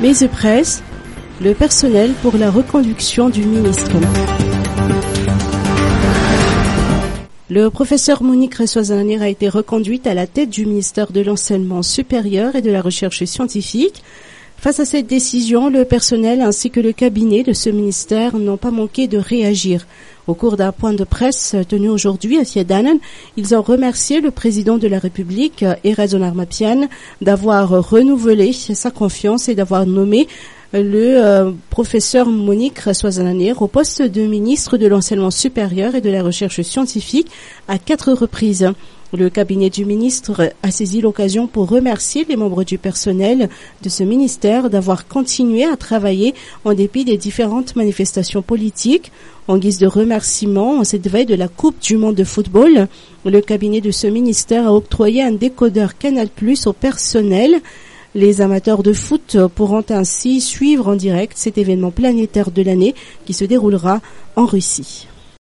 Mais se presse le personnel pour la reconduction du ministre. Le professeur Monique Ressoisanir a été reconduite à la tête du ministère de l'Enseignement supérieur et de la Recherche scientifique. Face à cette décision, le personnel ainsi que le cabinet de ce ministère n'ont pas manqué de réagir. Au cours d'un point de presse tenu aujourd'hui à Siedanen, ils ont remercié le président de la République, Erezon Armapian, d'avoir renouvelé sa confiance et d'avoir nommé le euh, professeur Monique Rassoazananier au poste de ministre de l'enseignement supérieur et de la recherche scientifique à quatre reprises. Le cabinet du ministre a saisi l'occasion pour remercier les membres du personnel de ce ministère d'avoir continué à travailler en dépit des différentes manifestations politiques. En guise de remerciement, en cette veille de la Coupe du monde de football, le cabinet de ce ministère a octroyé un décodeur Canal Plus au personnel. Les amateurs de foot pourront ainsi suivre en direct cet événement planétaire de l'année qui se déroulera en Russie.